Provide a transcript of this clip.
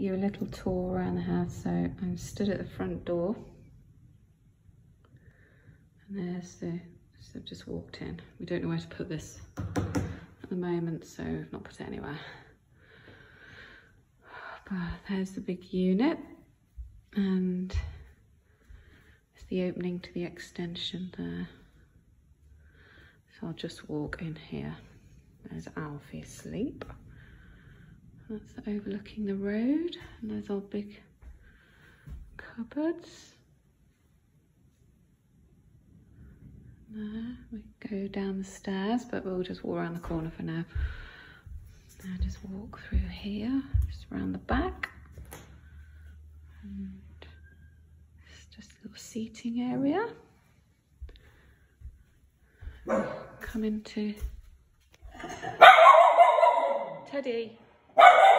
you a little tour around the house. So I'm stood at the front door. And there's the, so I've just walked in. We don't know where to put this at the moment, so I've not put it anywhere. But there's the big unit and it's the opening to the extension there. So I'll just walk in here. There's Alfie asleep. That's overlooking the road. And there's our big cupboards. There, we go down the stairs, but we'll just walk around the corner for now. Now just walk through here, just around the back. And it's just a little seating area. Come into Teddy. Woo!